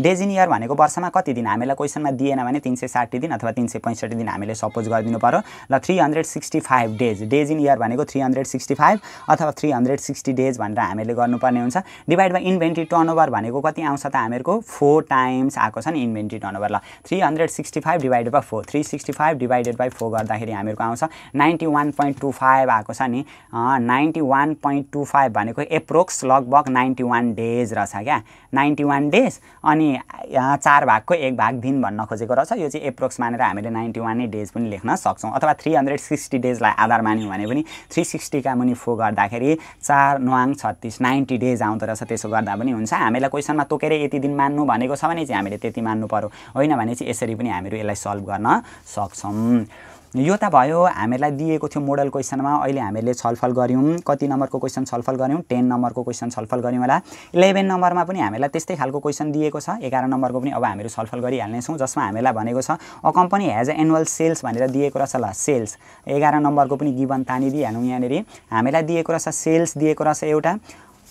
डेज इन इयर भनेको वर्षमा कति दिन हामीलाई क्वेसनमा दिएन भने तिन सय साठी दिन अथवा तिन सय पैँसठी दिन हामीले सपोज गरिदिनु पऱ्यो ल three hundred sixty five days days in year भनेको थ्री हन्ड्रेड सिक्सटी फाइभ अथवा थ्री हन्ड्रेड सिक्सटी डेज भनेर हामीले गर्नुपर्ने हुन्छ। डिभाइड बाई इन्भेन्ट्री टर्नओभर भनेको कति आउँछ त हामीहरूको? फोर टाइम्स आएको छ नि इन्भेन्ट्री टर्नओभर ल। Three hundred sixty five divided by four three sixty five divided by four गर्दाखेरि हामीहरूको आउँछ। Ninety one point two five आएको छ नि ninety one point two five भनेको एप्रोक्स लगभग नाइन्टी वान डेज रहेछ क्या। नाइन्टी वान डेज अनि चार भागको एक भाग दिन भन्न खोजेको रहेछ। यो चाहिँ एप्रोक्स मानेर हामीले नाइन्टी वानै डेज पनि लेख्न सक्छौँ। अथवा थ्री हन्ड्रेड सिक्सटी डेजलाई आधार मान्यौँ भने पनि थ्री सिक्सटीका मुनि फो गर्दाखेरि चार नवाङ छत्तिस नाइन्टी डेज आउँदो रहेछ। त्यसो गर्दा पनि हुन्छ। हामीलाई क्वेसनमा तोकेर यति दिन मान्नु भनेको छ भने चाहिँ हामीले त्यति मान्नु पऱ्यो होइन भने चाहिँ यसरी पनि हामीहरू यसलाई सल्भ गर्न सक्छौँ। यो त भयो हामीलाई दिएको थियो मोडल क्वेसनमा अहिले हामीले छलफल गऱ्यौँ। कति नम्बरको क्वेसन छलफल गऱ्यौँ? टेन नम्बरको क्वेसन छलफल गऱ्यौँ होला। इलेभेन नम्बरमा पनि हामीलाई त्यस्तै खालको क्वेसन दिएको छ। एघार नम्बरको पनि अब हामीहरू छलफल गरिहाल्नेछौँ जसमा हामीलाई भनेको छ a company has annual sales भनेर दिएको रहेछ ल सेल्स एघार नम्बरको पनि गिभन तानिदिइहालौँ यहाँनिर। हामीलाई दिएको रहेछ सेल्स दिएको रहेछ एउटा।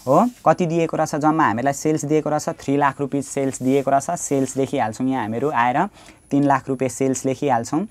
हो कति दिएको रहेछ जम्मा? हामीलाई सेल्स दिएको रहेछ थ्री लाख रुपिस सेल्स दिएको रहेछ। सेल्स लेखिहाल्छौँ यहाँ हामीहरू आएर। तिन लाख रुपियाँ सेल्स लेखिहाल्छौँ।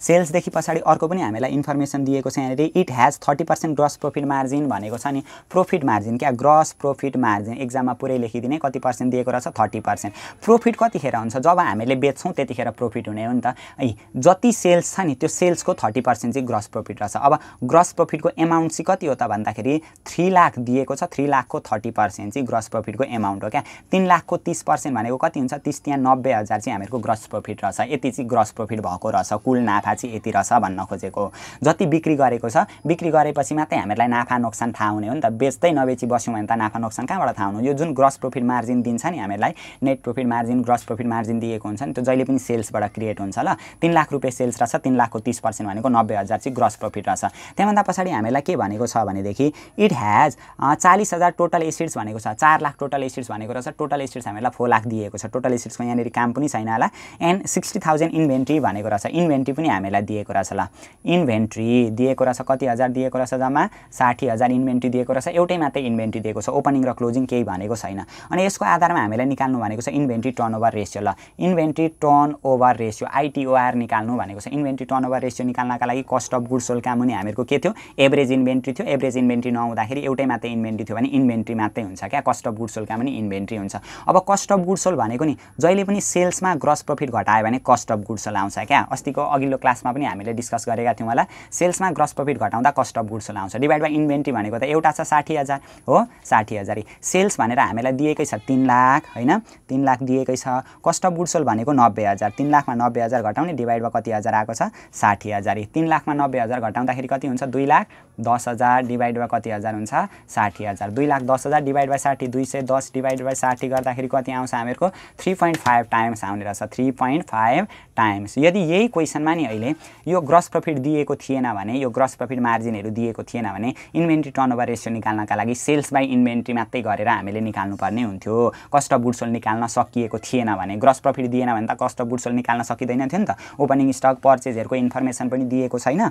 सेल्सदेखि पछाडि अर्को पनि हामीलाई इन्फर्मेसन दिएको छ यहाँनिर it has thirty percent gross profit margin भनेको छ नि प्रोफिट मार्जिन क्या ग्रस प्रोफिट मार्जिन एक्जाममा पुरै लेखिदिने कति पर्सेन्ट दिएको रहेछ? थर्टी पर्सेन्ट प्रोफिट कतिखेर हुन्छ? जब हामीले बेच्छौँ त्यतिखेर प्रोफिट हुने हो नि त। है जति सेल्स छ नि त्यो सेल्सको थर्टी पर्सेन्ट चाहिँ ग्रस प्रोफिट रहेछ। अब ग्रस प्रोफिटको एमाउन्ट चाहिँ कति हो त भन्दाखेरि थ्री लाख दिएको छ थ्री लाखको थर्टी पर्सेन्ट चाहिँ ग्रस प्रोफिटको एमाउन्ट हो क्या। तिन लाखको तिस पर्सेन्ट भनेको कति हुन्छ? तिस त्यहाँ नब्बे हजार चाहिँ हामीहरूको ग्रस प्रोफिट रहेछ। यति चाहिँ ग्रस प्रोफिट भएको रहेछ कुल नाफा चाहिँ यति रहेछ भन्न खोजेको जति बिक्री गरेको छ बिक्री गरेपछि मात्रै हामीलाई नाफा नोक्सान थाहा हुने हो नि त। बेच्दै नबेची बस्यौँ भने त नाफा नोक्सान कहाँबाट थाहा हुनु? यो जुन ग्रस प्रोफिट मार्जिन दिन्छ नि हामीलाई net profit margin gross profit margin दिएको हुन्छ नि त्यो जहिले पनि सेल्सबाट क्रिएट हुन्छ ल। तिन लाख रुपियाँ सेल्स रहेछ तिन लाखको तिस पर्सेन्ट भनेको नब्बे हजार चाहिँ ग्रस प्रोफिट रहेछ। त्यहाँभन्दा पछाडि हामीलाई के भनेको छ भनेदेखि इट ह्याज चालिस हजार टोटल एसिड्स भनेको छ। चार लाख टोटल एसिड्स भनेको रहेछ। टोटल एसिड्स हामीलाई फोर लाख दिएको छ। टोटल एसिड्सको यहाँनिर काम पनि छैन होला। एन्ड सिक्सटी थाउजन्ड इन्भेन्ट्री भनेको रहेछ। इन्भेन्ट्री पनि हामीलाई दिएको रहेछ ल। इन्भेन्ट्री दिएको रहेछ कति हजार? दिएको रहेछ जम्मा साठी हजार इन्भेन्ट्री दिएको रहेछ। एउटै मात्रै इन्भेन्ट्री दिएको छ। ओपनिङ र क्लोजिङ केही भनेको छैन। अनि यसको आधारमा हामीलाई निकाल्नु भनेको छ इन्भेन्ट्री टर्न ओभर रेसियो ल। Inventory turn over ratio ITOR निकाल्नु भनेको छ। इन्भेन्ट्री टर्न ओभर रेसियो निकाल्नका लागि कस्ट अफ गुड सोल काम हामीहरूको के थियो? एभरेज इन्भेन्ट्री थियो। एभरेज इन्भेन्ट्री नहुँदाखेरि एउटै मात्रै इन्भेन्ट्री थियो भने इन्भेन्ट्री मात्रै हुन्छ क्या। कस्ट अफ गुड सोलका पनि इन्भेन्ट्री हुन्छ। अब कस्ट अफ गुड सोल भनेको नि जहिले पनि सेल्समा ग्रस प्रफिट घटायो भने कस्ट अफ गुड सोल आउँछ क्या। अस्तिको अघिल्लो क्लासमा पनि हामीले डिस्कस गरेका थियौँ होला। सेल्समा ग्रस प्रफिट घटाउँदा कस्ट अफ गुड्स आउँछ डिभाइड बाई इन्भेन्ट्री भनेको त एउटा छ साठी हजार हो? साठी हजार। सेल्स भनेर हामीलाई दिएकै छ तिन लाख होइन? तिन लाख दिएकै छ। कस्ट अफ गुड्सोल भनेको नब्बे हजार। तिन लाखमा नब्बे हजार घटाउने डिभाइड बाई कति हजार आएको छ? साठी हजार। तिन लाखमा नब्बे हजार घटाउँदाखेरि कति हुन्छ? दुई लाख दस हजार डिभाइड बाई कति हजार हुन्छ? साठी हजार। दुई लाख दस हजार डिभाइड बाई साठी दुई सय दस डिभाइड बाई साठी गर्दाखेरि कति आउँछ हामीहरूको? थ्री पोइन्ट फाइभ टाइम्स आउने रहेछ। थ्री पोइन्ट फाइभ टाइम्स यदि यही क्वेसनमा नि अहिले यो ग्रस प्रफिट दिएको थिएन भने यो ग्रस प्रफिट मार्जिनहरू दिएको थिएन भने इन्भेन्ट्री टर्नओभर रेसियो निकाल्नका लागि सेल्स बाई इन्भेन्ट्री मात्रै गरेर हामीले निकाल्नुपर्ने हुन्थ्यो। कस्ट अफ बुड्सोल निकाल्न सकिएको थिएन भने ग्रस प्रफिट दिएन भने त कस्ट अफ बुड्सोल निकाल्न सकिँदैन थियो नि त। ओपनिङ स्टक पर्चेजहरूको इन्फर्मेसन पनि दिएको छैन।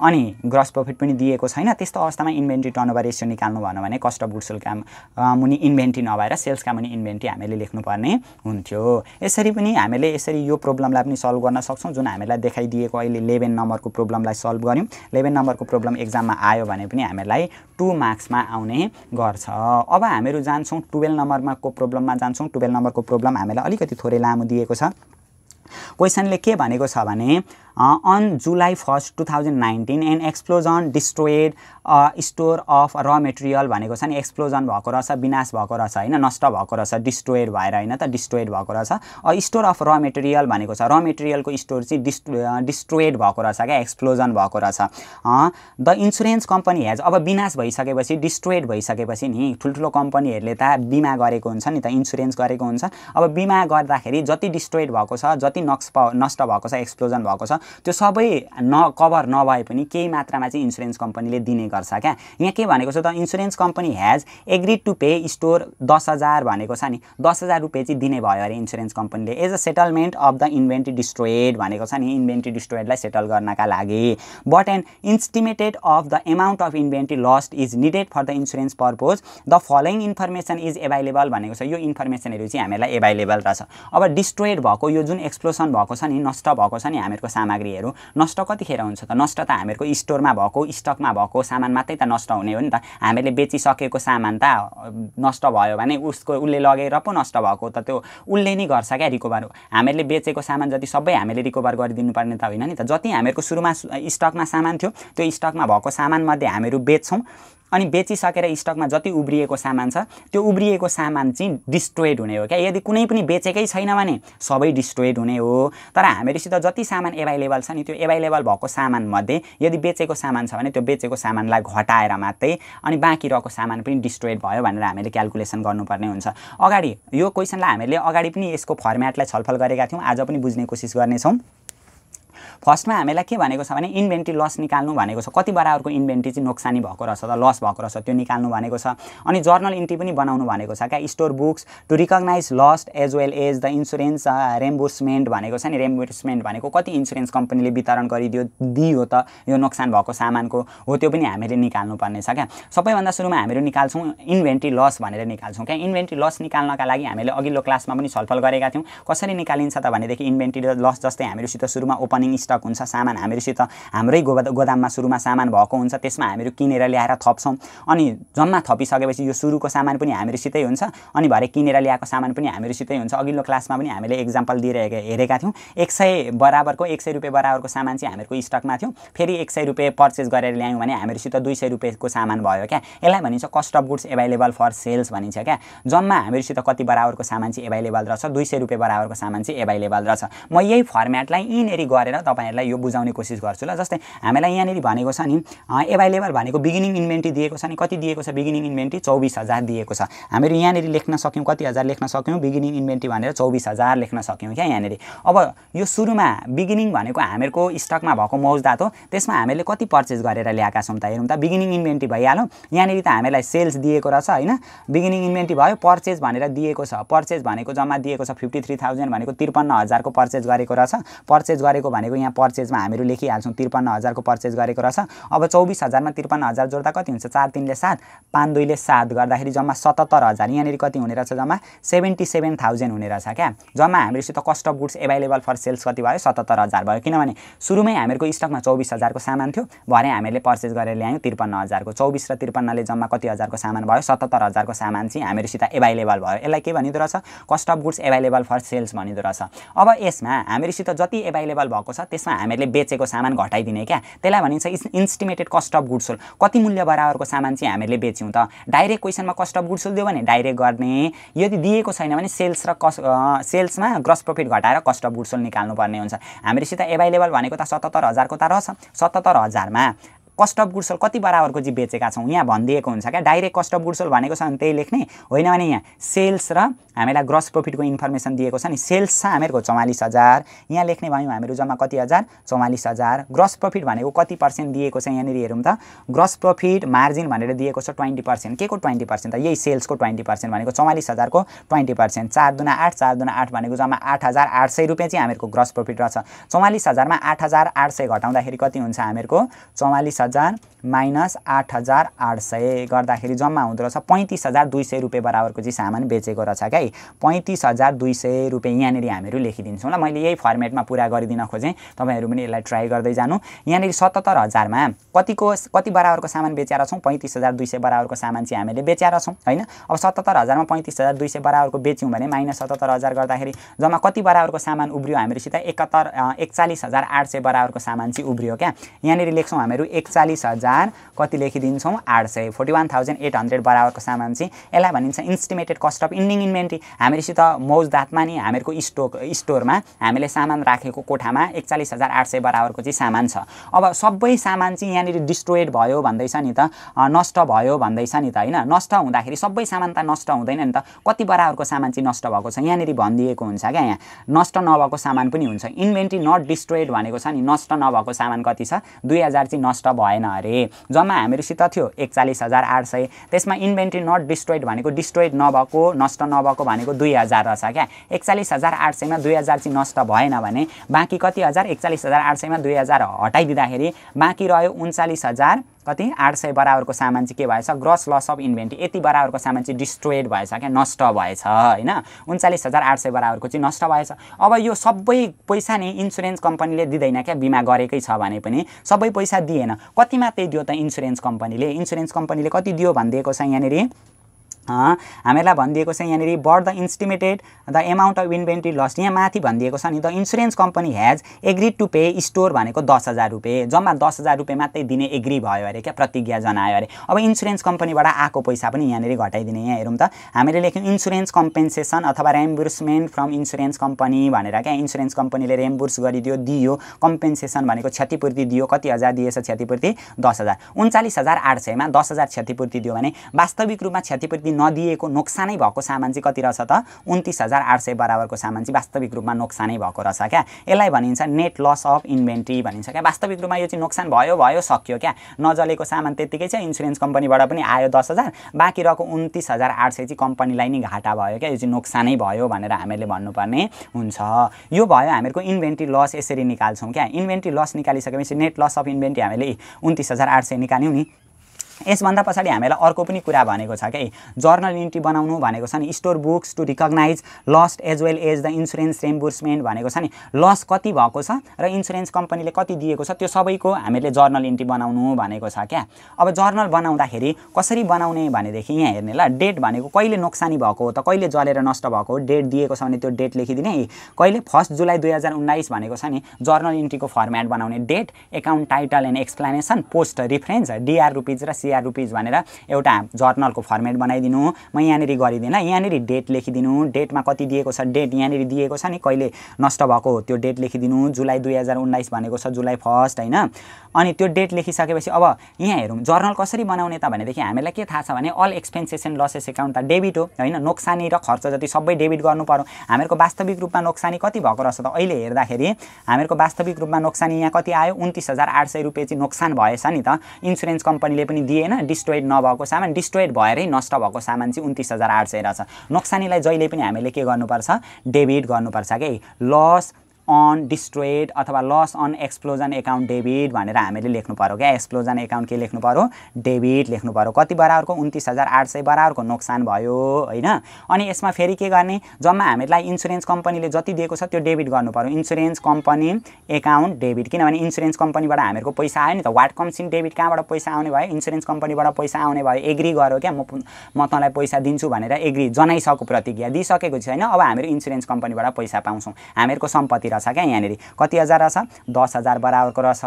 अनि ग्रस प्रफिट पनि दिएको छैन। त्यस्तो अवस्थामा इन्भेन्ट्री टर्नओभर रेसियो निकाल्नु भनौँ भने कस्ट अफ गुड्सोल काम मुनि इन्भेन्ट्री नभएर सेल्सका मुनि इन्भेन्ट्री हामीले लेख्नुपर्ने हुन्थ्यो। यसरी पनि हामीले यसरी यो प्रब्लमलाई पनि सल्भ गर्न सक्छौँ जुन हामीलाई देखाइ दिएको अहिले इलेभेन नम्बरको प्रब्लमलाई सल्भ गऱ्यौँ। इलेभेन नम्बरको प्रब्लम एक्जाममा आयो भने पनि हामीलाई टु मार्क्समा आउने गर्छ। अब हामीहरू जान्छौँ टुवेल्भ नम्बरमाको प्रब्लममा जान्छौँ। टुवेल्भ नम्बरको प्रब्लम हामीलाई अलिकति थोरै लामो दिएको छ। क्वेसनले के भनेको छ भने on July first two thousand nineteen and explosion destroyed store of र मेटेरियल भनेको छ नि एक्सप्लोजन भएको रहेछ विनाश भएको रहेछ होइन नष्ट भएको रहेछ डिस्ट्रोएड भएर होइन त डिस्ट्रोएड भएको रहेछ। स्टोर अफ र मेटेरियल भनेको छ र मेटेरियलको स्टोर चाहिँ डिस्ट डिस्ट्रोएड भएको रहेछ क्या एक्सप्लोजन भएको रहेछ। द इन्सुरेन्स कम्पनी हेज अब विनाश भइसकेपछि डिस्ट्रोएड भइसकेपछि नि ठुल्ठुलो कम्पनीहरूले त बिमा गरेको हुन्छ नि त इन्सुरेन्स गरेको हुन्छ। अब बिमा गर्दाखेरि जति डिस्ट्रोएड भएको छ जति नक्स नष्ट भएको छ एक्सप्लोजन भएको छ त्यो सबै न कभर नभए पनि केही मात्रामा चाहिँ इन्सुरेन्स कम्पनीले दिने गर्छ क्या। यहाँ के भनेको छ त insurance company has agreed to pay store दस हजार भनेको छ नि। दस हजार रुपियाँ चाहिँ दिने भयो अरे इन्सुरेन्स कम्पनीले as a settlement of the inventory destroyed भनेको छ नि। इन्भेन्ट्री डिस्ट्रोएडलाई सेटल गर्नका लागि। But and estimated of the amount of inventory lost is needed for the insurance purpose the following information is available भनेको छ। यो इन्फर्मेसनहरू चाहिँ हामीलाई एभाइलेबल रहेछ। अब डिस्ट्रोएड भएको यो जुन एक्सप्लोसन भएको छ नि नष्ट भएको छ नि हामीहरूको सामग्रीहरू। नष्ट कतिखेर हुन्छ त? नष्ट त हामीहरूको स्टोरमा भएको स्टकमा भएको सामान मात्रै त नष्ट हुने हो नि त। हामीले बेचिसकेको सामान त नष्ट भयो भने उसको उसले लगेर पो नष्ट भएको त त्यो उसले नै गर्छ क्या रिकभर हामीले बेचेको सामान जति सबै हामीले रिकभर गरिदिनु पर्ने त होइन नि त। जति हामीहरूको सुरुमा स्टकमा सामान थियो त्यो स्टकमा भएको सामानमध्ये हामीहरू बेच्छौँ। अनि बेचिसकेर स्टकमा जति उब्रिएको सामान छ त्यो उब्रिएको सामान चाहिँ डिस्ट्रोइड हुने हो क्या। यदि कुनै पनि बेचेकै छैन भने सबै डिस्ट्रोइड हुने हो। तर हामीहरूसित जति सामान एभाइलेबल छ नि त्यो एभाइलेबल भएको सामानमध्ये यदि बेचेको सामान छ भने त्यो बेचेको सामानलाई घटाएर मात्रै अनि बाँकी रहेको सामान पनि डिस्ट्रोइड भयो भनेर हामीले क्यालकुलेसन गर्नुपर्ने हुन्छ। अगाडि यो क्वेसनलाई हामीले अगाडि पनि यसको फर्मेटलाई छलफल गरेका थियौँ। आज पनि बुझ्ने कोसिस गर्नेछौँ। फर्स्टमा हामीलाई के भनेको छ भने इन्भेन्ट्री लस निकाल्नु भनेको छ। कति बराबरको इन्भेन्ट्री चाहिँ नोक्सानी भएको रहेछ त? लस भएको रहेछ त्यो निकाल्नु भनेको छ। अनि जर्नल इन्ट्री पनि बनाउनु भनेको छ क्या? Store books to recognise lost as well as the insurance reimbursement भनेको छ नि रेम्बुर्समेन्ट भनेको कति इन्सुरेन्स कम्पनीले वितरण गरिदियो दियो त यो नोक्सान भएको सामानको हो त्यो पनि हामीले निकाल्नु पर्ने छ क्या? सबैभन्दा सुरुमा हामीहरू निकाल्छौँ इन्भेन्ट्री लस भनेर निकाल्छौँ क्या? इन्भेन्ट्री लस निकाल्नका लागि हामीले अघिल्लो क्लासमा पनि छलफल गरेका थियौँ। कसरी निकालिन्छ त भनेदेखि इन्भेन्ट्री लस जस्तै हामीहरूसित सुरुमा ओपनिङ स्टक हुन्छ सामान हामीहरूसित हाम्रै गोदा गोदाममा सुरुमा सामान भएको हुन्छ त्यसमा हामीहरू किनेर ल्याएर थप्छौँ। अनि जम्मा थपिसकेपछि यो सुरुको सामान पनि हामीहरूसितै हुन्छ अनि भरे किनेर ल्याएको सामान पनि हामीहरूसितै हुन्छ। अघिल्लो क्लासमा पनि हामीले एक्जाम्पल दिएर हेरेका थियौँ। एक सय बराबरको एक सय रुपियाँ बराबरको सामान चाहिँ हामीहरूको स्टकमा थियो। फेरि एक सय रुपियाँ पर्चेस गरेर ल्यायौँ भने हामीहरूसित दुई सय रुपियाँको सामान भयो क्या। यसलाई भनिन्छ cost of goods available for sales भनिन्छ क्या। जम्मा हामीहरूसित कति बराबरको सामान चाहिँ एभाइलेबल रहेछ दुई सय रुपियाँ बराबरको सामान चाहिँ एभाइलेबल रहेछ। म यही फर्मेटलाई यहीँनिर गरेर तपाईँहरूलाई यो बुझाउने कोसिस गर्छु ल। जस्तै हामीलाई यहाँनिर भनेको छ नि एभाइलेबल भनेको बिगिनिङ इन्भेन्ट्री दिएको छ नि कति दिएको छ बिगिनिङ इन्भेन्ट्री चौबिस हजार दिएको छ। हामीहरू यहाँनिर लेख्न सक्यौँ कति हजार लेख्न सक्यौँ बिगिनिङ इन्भेन्ट्री भनेर चौबिस हजार लेख्न सक्यौँ क्या यहाँनिर। अब यो सुरुमा बिगिनिङ भनेको हामीहरूको स्टकमा भएको मौजदात हो त्यसमा हामीले कति पर्चेस गरेर ल्याएका छौँ त हेरौँ त। बिगिनिङ इन्भेन्ट्री भइहाल्यो। यहाँनिर त हामीलाई सेल्स दिएको रहेछ होइन। बिगिनिङ इन्भेन्ट्री भयो पर्चेस भनेर दिएको छ। पर्चेस भनेको जम्मा दिएको छ फिफ्टी थ्री थाउजन्ड भनेको त्रिपन्न हजारको पर्चेस गरेको रहेछ। पर्चेस गरेको भनेको यहाँ पर्चेजमा हामीहरू लेखिहाल्छौँ त्रिपन्न हजारको पर्चेस गरेको रहेछ। अब चौबिस हजारमा त्रिपन्न हजार जोड्दा कति हुन्छ? चार तिनले सात पाँच दुईले सात गर्दाखेरि जम्मा सतहत्तर हजार। यहाँनिर कति हुने रहेछ जम्मा? सेभेन्टी सेभेन थाउजन्ड हुने रहेछ क्या? जम्मा हामीहरूसित cost of goods available for sales कति भयो? सतहत्तर हजार भयो। किनभने सुरुमै हामीहरूको स्टकमा चौबिस हजारको सामान थियो। भरे हामीले पर्चेस गरेर ल्यायौँ त्रिपन्न हजारको। चौबिस र त्रिपन्नले जम्मा कति हजारको सामान भयो? सतहत्तर हजारको सामान चाहिँ हामीहरूसित एभाइलेबल भयो। यसलाई के भनिँदो रहेछ? Cost of goods available for sales भनिँदो रहेछ। अब यसमा हामीहरूसित जति एभाइलेबल भएको छ त्यसमा हामीले बेचेको सामान घटाइदिने क्या? त्यसलाई भनिन्छ estimated cost of goods whole. कति मूल्य बराबरको सामान चाहिँ हामीहरूले बेच्यौँ त? डाइरेक्ट क्वेसनमा कस्ट अफ गुड्स होल दियो भने डाइरेक्ट गर्ने। यदि दिएको छैन भने सेल्स र कस सेल्समा ग्रस प्रफिट घटाएर कस्ट अफ गुड्स होल निकाल्नुपर्ने हुन्छ। हामीहरूसित एभाइलेबल भनेको त सतहत्तर हजारको त रहेछ। सतहत्तर हजारमा कस्ट अफ गुड्सोल कति बराबरको चाहिँ बेचेका छौँ? यहाँ भनिदिएको हुन्छ क्या। डाइरेक्ट कस्ट अफ गुड्सोल भनेको छ भने त्यही लेख्ने होइन भने यहाँ सेल्स र हामीलाई ग्रस प्रफिटको इन्फर्मेसन दिएको छ नि। सेल्स छ हामीहरूको चौवालिस हजार। यहाँ लेख्ने भयौँ हामीहरू जम्मा कति हजार? चौवालिस हजार। ग्रस प्रफिट भनेको कति पर्सेन्ट दिएको छ यहाँनिर हेरौँ त। ग्रस प्रफिट मार्जिन भनेर दिएको छ ट्वेन्टी पर्सेन्ट के को ट्वेन्टी पर्सेन्ट त? यही सेल्सको ट्वेन्टी पर्सेन्ट भनेको चौवालिस हजारको ट्वेन्टी पर्सेन्ट चार दुना आठ चार दुना आठ भनेको जम्मा आठ हजार आठ सय रुपियाँ चाहिँ हामीहरूको ग्रस प्रफिट रहेछ। चौवालिस हजारमा आठ हजार आठ सय घटाउँदाखेरि कति हुन्छ हामीहरूको? चौवालिस हजार माइनस आठ हजार आठ सय गर्दाखेरि जम्मा हुँदो रहेछ पैँतिस हजार दुई सय रुपियाँ बराबरको चाहिँ सामान बेचेको रहेछ क्या पैँतिस हजार दुई सय रुपियाँ यहाँनिर हामीहरू लेखिदिन्छौँ ल। मैले यही फर्मेटमा पुरा गरिदिन खोजेँ। तपाईँहरू पनि यसलाई ट्राई गर्दै जानु। यहाँनिर सतहत्तर हजारमा कतिको कति बराबरको सामान बेचेर छौँ? पैँतिस हजार दुई सय बराबरको सामान चाहिँ हामीले बेचेर छौँ होइन? अब सतहत्तर हजारमा पैँतिस हजार दुई सय बराबरको बेच्यौँ भने माइनस सतहत्तर हजार गर्दाखेरि जम्मा कति बराबरको सामान उब्रियो? हामीहरूसित एकहत्तर एकचालिस हजार आठ सय बराबरको सामान चाहिँ उब्रियो क्या। यहाँनिर लेख्छौँ हामीहरू एकचालिस हजार कति लेखिदिन्छौँ? आठ सय। Forty one thousand eight hundred बराबरको सामान चाहिँ यसलाई भनिन्छ estimated cost of ending inventory. हामीहरूसित मौजदातमा नि हामीहरूको स्टोक स्टोरमा हामीले सामान राखेको कोठामा एकचालिस हजार आठ सय बराबरको चाहिँ सामान छ। अब सबै सामान चाहिँ यहाँनिर डिस्ट्रोइड भयो भन्दैछ नि त नष्ट भयो भन्दैछ नि त होइन? नष्ट हुँदाखेरि सबै सामान त नष्ट हुँदैन नि त। कति बराबरको सामान चाहिँ नष्ट भएको छ? यहाँनिर भनिदिएको हुन्छ क्या यहाँ। नष्ट नभएको सामान पनि हुन्छ। इन्भेन्ट्री नट डिस्ट्रोइड भनेको छ नि नष्ट नभएको सामान कति छ? दुई हजार चाहिँ नष्ट भएन अरे। जम्मा हामीहरूसित थियो एकचालिस हजार आठ सय। त्यसमा इन्भेन्ट्री नट डिस्ट्रोइड भनेको डिस्ट्रोइड नभएको नष्ट नभएको भनेको दुई हजार रहेछ क्या। एकचालिस हजार आठ सयमा दुई हजार चाहिँ नष्ट भएन भने बाँकी कति हजार? एकचालिस हजार आठ सयमा दुई हजार हटाइदिँदाखेरि बाँकी रह्यो उन्चालिस हजार कति? आठ सय बराबरको सामान चाहिँ के भएछ? ग्रस लस अफ इन्भेन्ट्री यति बराबरको सामान चाहिँ डिस्ट्रोइड भएछ क्या? नष्ट भएछ होइन? उन्चालिस हजार आठ सय बराबरको चाहिँ नष्ट भएछ। अब यो सबै पैसा नि इन्सुरेन्स कम्पनीले दिँदैन क्या? बिमा गरेकै छ भने पनि सबै पैसा दिएन। कति मात्रै दियो त इन्सुरेन्स कम्पनीले इन्सुरेन्स कम्पनीले कति दियो भनिदिएको छ यहाँनिर? हामीहरूलाई भनिदिएको छ यहाँनिर but the estimated the amount of inventory lost यहाँ माथि भनिदिएको छ नि the insurance company has agree to pay store भनेको दस हजार रुपियाँ जम्मा दस हजार रुपियाँ मात्रै दिने एग्री भयो अरे क्या प्रतिज्ञा जनायो अरे। अब इन्सुरेन्स कम्पनीबाट आएको पैसा पनि यहाँनिर घटाइदिने यहाँ हेरौँ त। हामीले लेख्यौँ इन्सुरेन्स कम्पेन्सेसन अथवा रेम्बुर्समेन्ट फ्रम इन्सुरेन्स कम्पनी भनेर क्या इन्सुरेन्स कम्पनीले रेम्बुर्स गरिदियो दियो कम्पेन्सेसन भनेको क्षतिपूर्ति दियो कति हजार दिएछ क्षतिपूर्ति? दस हजार। उन्चालिस हजार आठ सयमा दस हजार क्षतिपूर्ति दियो भने वास्तविक रूपमा क्षतिपूर्ति नदिएको नोक्सानै भएको सामान चाहिँ कति रहेछ त? उन्तिस हजार आठ सय बराबरको सामान चाहिँ वास्तविक रूपमा नोक्सानै भएको रहेछ क्या? यसलाई भनिन्छ नेट लस अफ इन्भेन्ट्री भनिन्छ क्या? वास्तविक रूपमा यो चाहिँ नोक्सान भयो भयो सक्यो क्या? नजलेको सामान त्यत्तिकै छ इन्सुरेन्स कम्पनीबाट पनि आयो दस हजार बाँकी रहेको उन्तिस हजार आठ सय चाहिँ कम्पनीलाई नै घाटा भयो क्या? यो चाहिँ नोक्सानै भयो भनेर हामीले भन्नुपर्ने हुन्छ। यो भयो हामीहरूको इन्भेन्ट्री लस यसरी निकाल्छौँ क्या? इन्भेन्ट्री लस निकालिसकेपछि नेट लस अफ इन्भेन्ट्री हामीले उन्तिस हजार आठ सय निकाल्यौँ नि। यसभन्दा पछाडि हामीलाई अर्को पनि कुरा भनेको छ कि जर्नल इन्ट्री बनाउनु भनेको छ नि store books to recognise lost as well as the insurance reimbursement भनेको छ नि लस कति भएको छ र इन्सुरेन्स कम्पनीले कति दिएको छ त्यो सबैको हामीले जर्नल इन्ट्री बनाउनु भनेको छ क्या। अब जर्नल बनाउँदाखेरि कसरी बनाउने भनेदेखि यहाँ हेर्ने ल डेट भनेको कहिले नोक्सानी भएको हो त कहिले जलेर नष्ट भएको हो डेट दिएको छ भने त्यो डेट लेखिदिने कहिले फर्स्ट जुलाई दुई हजार उन्नाइस भनेको छ नि जर्नल इन्ट्रीको फर्मेट बनाउने date account title and explanation post reference DR rupees र सिआर रुपिज भनेर एउटा जर्नलको फर्मेट बनाइदिनु। म यहाँनिर गरिदिनँ यहाँनिर डेट लेखिदिनु। डेटमा कति दिएको छ? डेट यहाँनिर दिएको छ नि? कहिले नष्ट भएको त्यो डेट लेखिदिनु। जुलाई दुई हजार उन्नाइस भनेको छ जुलाई फर्स्ट होइन? अनि त्यो डेट लेखिसकेपछि अब यहाँ हेरौँ जर्नल कसरी बनाउने त भनेदेखि हामीलाई के थाहा छ भने all expenses and losses account त डेबिट हो होइन? नोक्सानी र खर्च जति सबै डेबिट गर्नु पऱ्यो हामीहरूको वास्तविक रूपमा नोक्सानी कति भएको रहेछ त? अहिले हेर्दाखेरि हामीहरूको वास्तविक रूपमा नोक्सानी यहाँ कति आयो? उन्तिस हजार आठ सय रुपियाँ चाहिँ नोक्सान भएछ नि त। इन्सुरेन्स कम्पनीले पनि दिएन डिस्ट्रोइड नभएको सामान डिस्ट्रोइड भएरै नष्ट भएको सामान चाहिँ उन्तिस हजार आठ सय रहेछ। नोक्सानीलाई जहिले पनि हामीले के गर्नुपर्छ? डेबिट गर्नुपर्छ कि? लस अन डिस्ट्रोइड अथवा loss on explosion account debit भनेर हामीले लेख्नु पऱ्यो क्या। एक्सप्लोजन एकाउन्ट के लेख्नु पऱ्यो डेबिट लेख्नु पऱ्यो कति बराबरको? उन्तिस हजार आठ सय बराबरको नोक्सान भयो होइन? अनि यसमा फेरि के गर्ने? जम्मा हामीलाई इन्सुरेन्स कम्पनीले जति दिएको छ त्यो डेबिट गर्नु पऱ्यो इन्सुरेन्स कम्पनी एकाउन्ट डेबिट किनभने इन्सुरेन्स कम्पनीबाट हामीहरूको पैसा आयो नि त। वाट कम्स इन डेबिट कहाँबाट पैसा आउने भयो? इन्सुरेन्स कम्पनीबाट पैसा आउने भयो। एग्री गर्यो क्या? म म तँलाई पैसा दिन्छु भनेर एग्री जनाइसक्यो प्रतिज्ञा। दिइसकेको छैन। अब हामीहरू इन्सुरेन्स कम्पनीबाट पैसा पाउँछौँ। हामीहरूको सम्पत्ति रहेछ क्या यहाँनिर? कति हजार रहेछ दस हजार बराबरको रहेछ।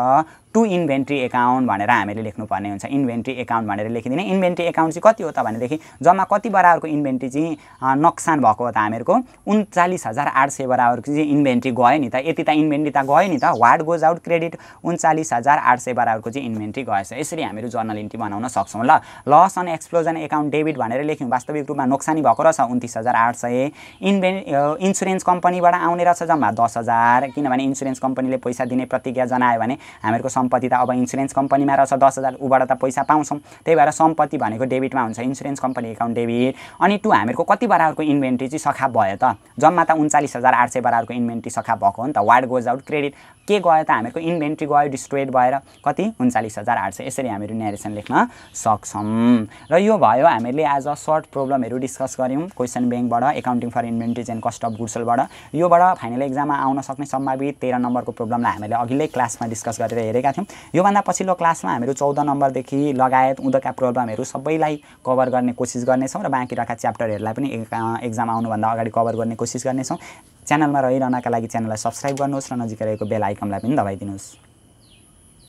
टु इन्भेन्ट्री एकाउन्ट भनेर हामीले लेख्नुपर्ने हुन्छ। इन्भेन्ट्री एकाउन्ट भनेर लेखिदिने। इन्भेन्ट्री एकाउन्ट चाहिँ कति हो त भनेदेखि जम्मा कति बराबरको इन्भेन्ट्री चाहिँ नोक्सान भएको हो त हामीहरूको? उन्चालिस हजार आठ सय बराबरको चाहिँ इन्भेन्ट्री गयो नि त। यति त इन्भेन्ट्री त गयो नि त। What goes out credit? उन्चालिस हजार आठ सय बराबरको चाहिँ इन्भेन्ट्री गएछ। यसरी हामीहरू जर्नल इन्ट्री बनाउन सक्छौँ। ल loss on explosion account debit भनेर लेख्यौँ। वास्तविक रूपमा नोक्सानी भएको रहेछ। उन्तिस हजार आठ सय। इन्भे इन्सुरेन्स कम्पनीबाट आउने रहेछ जम्मा दस हजार। किनभने इन्सुरेन्स कम्पनीले पैसा दिने प्रतिज्ञा जनायो भने हामीहरूको सम्पत्ति त अब इन्सुरेन्स कम्पनीमा रहेछ दस हजार ऊबाट त पैसा पाउँछौँ। त्यही भएर सम्पत्ति भनेको डेबिटमा हुन्छ इन्सुरेन्स कम्पनी एकाउन्ट डेबिट। अनि टु हामीहरूको कति बराबरको इन्भेन्ट्री चाहिँ सखा भयो त? जम्मा त उन्चालिस हजार आठ सय बराबरको इन्भेन्ट्री सखा भएको हो नि त। What goes out credit. के गयो त हामीहरूको इन्भेन्ट्री गयो डिस्ट्रोइड भएर? कति? उन्चालिस हजार आठ सय। यसरी हामीहरू नेरेसन लेख्न सक्छौँ। र यो भयो हामीले एज अ सर्ट प्रब्लमहरू डिस्कस गऱ्यौँ। क्वेसन ब्याङ्कबाट accounting for inventories and cost of गुड्सलबाट योबाट फाइनल एक्जाममा आउन सक्ने सम्भावित तेह्र नम्बरको प्रब्लमलाई हामीले अघिल्लै क्लासमा डिस्कस गरेर हेरेका थियौँ। योभन्दा पछिल्लो क्लासमा हामीहरू चौध नम्बरदेखि लगायत उँधोका प्रब्लमहरू सबैलाई कभर गर्ने कोसिस गर्नेछौँ र बाँकी रहेका च्याप्टरहरूलाई पनि एक्जाम आउनुभन्दा अगाडि कभर गर्ने कोसिस गर्नेछौँ। च्यानलमा रहिरहनका लागि च्यानललाई सब्सक्राइब गर्नुहोस् र नजिकै रहेको बेल आइकनलाई पनि दबाइदिनुहोस्।